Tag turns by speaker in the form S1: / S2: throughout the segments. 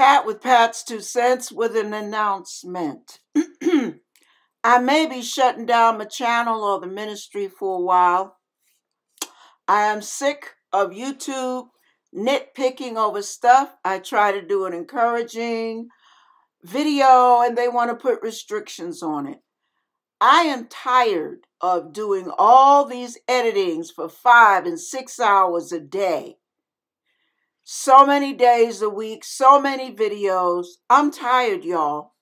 S1: Pat with Pat's Two Cents with an announcement. I may be shutting down my channel or the ministry for a while. I am sick of YouTube nitpicking over stuff. I try to do an encouraging video and they want to put restrictions on it. I am tired of doing all these editings for five and six hours a day so many days a week, so many videos. I'm tired, y'all.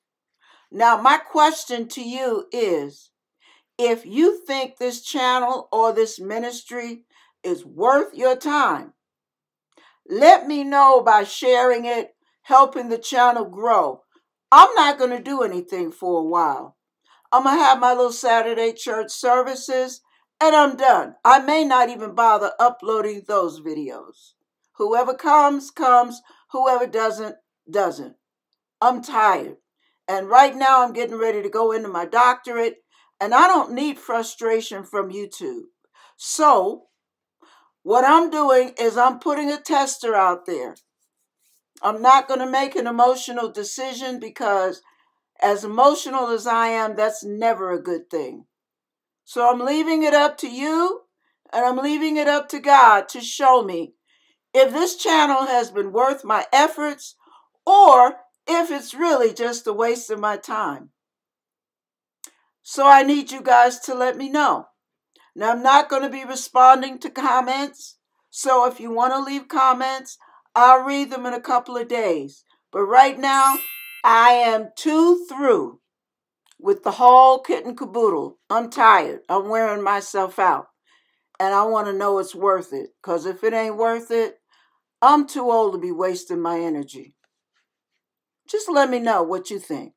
S1: Now, my question to you is if you think this channel or this ministry is worth your time, let me know by sharing it, helping the channel grow. I'm not going to do anything for a while. I'm going to have my little Saturday church services and I'm done. I may not even bother uploading those videos. Whoever comes, comes. Whoever doesn't, doesn't. I'm tired. And right now, I'm getting ready to go into my doctorate, and I don't need frustration from YouTube. So, what I'm doing is I'm putting a tester out there. I'm not going to make an emotional decision because, as emotional as I am, that's never a good thing. So, I'm leaving it up to you, and I'm leaving it up to God to show me if this channel has been worth my efforts or if it's really just a waste of my time. So I need you guys to let me know. Now, I'm not going to be responding to comments. So if you want to leave comments, I'll read them in a couple of days. But right now, I am too through with the whole kit and caboodle. I'm tired. I'm wearing myself out. And I want to know it's worth it. Because if it ain't worth it, I'm too old to be wasting my energy. Just let me know what you think.